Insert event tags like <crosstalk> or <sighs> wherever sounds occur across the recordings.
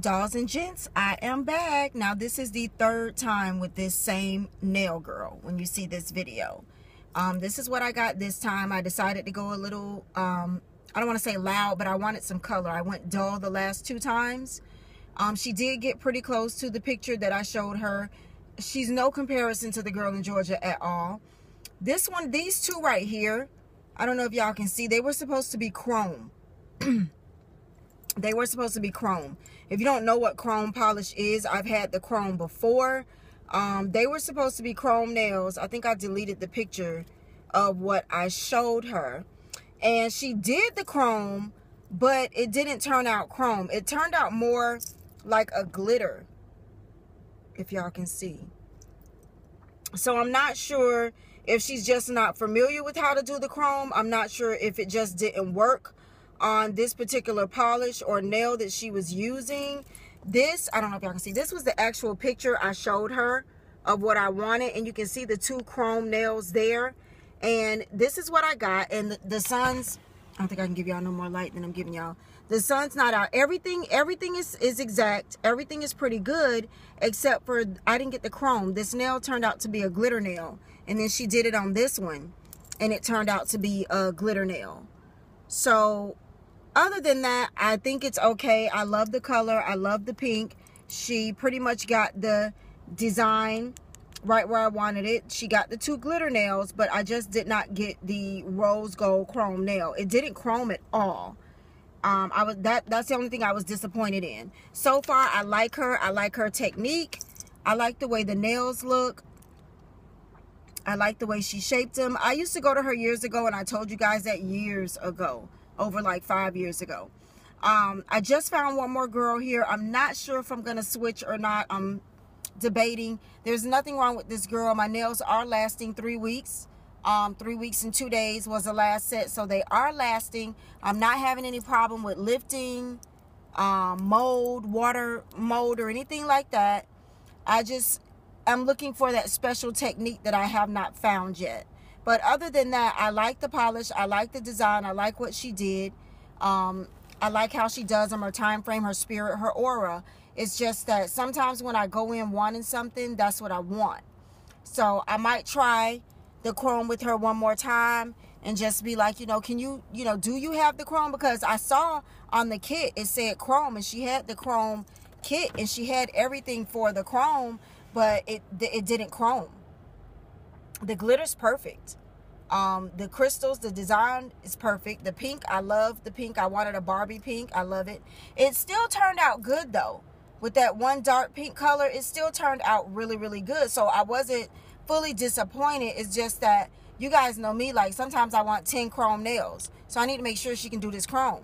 dolls and gents i am back. Now this is the third time with this same nail girl when you see this video. Um, this is what i got this time. I decided to go a little um, i don't want to say loud but i wanted some color. I went dull the last two times. Um, she did get pretty close to the picture that i showed her. She's no comparison to the girl in georgia at all. This one these two right here i don't know if y'all can see they were supposed to be chrome <clears throat> they were supposed to be chrome if you don't know what chrome polish is, I've had the chrome before. Um, they were supposed to be chrome nails. I think I deleted the picture of what I showed her. And she did the chrome, but it didn't turn out chrome. It turned out more like a glitter, if y'all can see. So I'm not sure if she's just not familiar with how to do the chrome. I'm not sure if it just didn't work on this particular polish or nail that she was using. This, I don't know if y'all can see, this was the actual picture I showed her of what I wanted. And you can see the two chrome nails there. And this is what I got. And the, the sun's, I don't think I can give y'all no more light than I'm giving y'all. The sun's not out. Everything, everything is, is exact. Everything is pretty good, except for I didn't get the chrome. This nail turned out to be a glitter nail. And then she did it on this one. And it turned out to be a glitter nail. So other than that, I think it's okay. I love the color. I love the pink. She pretty much got the design right where I wanted it. She got the two glitter nails, but I just did not get the rose gold chrome nail. It didn't chrome at all. Um, I was that that's the only thing I was disappointed in. So far, I like her. I like her technique. I like the way the nails look. I like the way she shaped them. I used to go to her years ago, and I told you guys that years ago over like five years ago. Um, I just found one more girl here. I'm not sure if I'm going to switch or not. I'm debating. There's nothing wrong with this girl. My nails are lasting three weeks. Um, three weeks and two days was the last set. So they are lasting. I'm not having any problem with lifting, um, mold, water mold, or anything like that. I just, I'm looking for that special technique that I have not found yet. But other than that, I like the polish. I like the design. I like what she did. Um, I like how she does them, her time frame, her spirit, her aura. It's just that sometimes when I go in wanting something, that's what I want. So I might try the chrome with her one more time and just be like, you know, can you, you know, do you have the chrome? Because I saw on the kit, it said chrome and she had the chrome kit and she had everything for the chrome, but it, it didn't chrome the glitter's perfect. Um the crystals the design is perfect. The pink i love the pink. I wanted a barbie pink. I love it. It still turned out good though. With that one dark pink color it still turned out really really good. So i wasn't fully disappointed. It's just that you guys know me like sometimes i want 10 chrome nails. So i need to make sure she can do this chrome.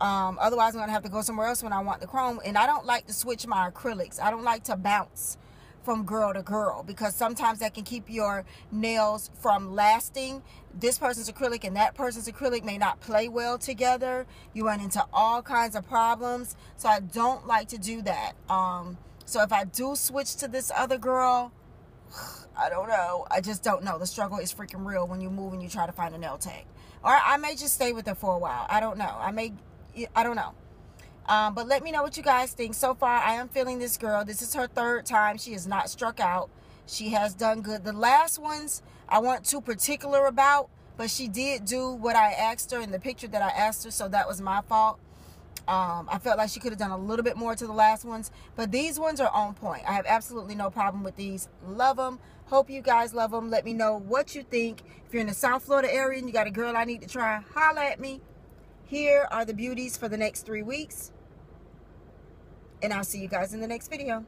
Um otherwise i'm gonna have to go somewhere else when i want the chrome. And i don't like to switch my acrylics. I don't like to bounce from girl to girl because sometimes that can keep your nails from lasting. This person's acrylic and that person's acrylic may not play well together. You run into all kinds of problems. So I don't like to do that. Um, so if I do switch to this other girl, <sighs> I don't know. I just don't know. The struggle is freaking real when you move and you try to find a nail tech. Or I may just stay with her for a while. I don't know. I may, I don't know. Um, but let me know what you guys think. So far, I am feeling this girl. This is her third time. She has not struck out. She has done good. The last ones I weren't too particular about, but she did do what I asked her in the picture that I asked her, so that was my fault. Um, I felt like she could have done a little bit more to the last ones, but these ones are on point. I have absolutely no problem with these. Love them. Hope you guys love them. Let me know what you think. If you're in the South Florida area and you got a girl I need to try, holla at me. Here are the beauties for the next three weeks. And I'll see you guys in the next video.